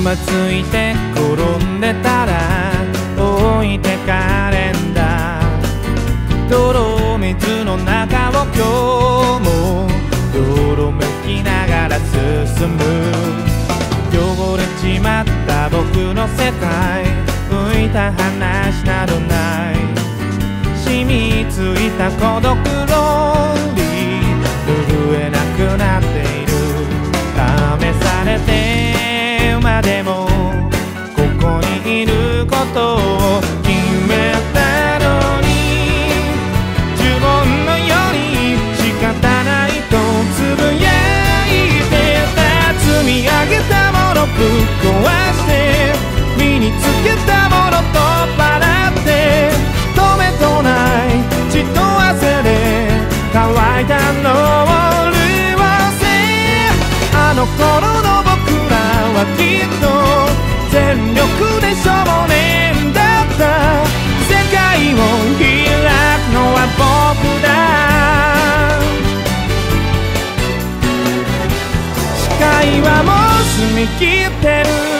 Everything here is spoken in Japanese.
まついて転んでたら置いてかれんだ。泥水の中を今日もよろめきながら進む。汚れちまった僕の世界浮いた話などない。染みついた孤独ことを決めたのに呪文のように仕方ないとつぶやいてた積み上げたものぶっ壊して身につけたものと払って止めとない血と汗で乾いたのを潤せあの頃の僕らはきっと全力で少年だ愛はもう澄み切ってる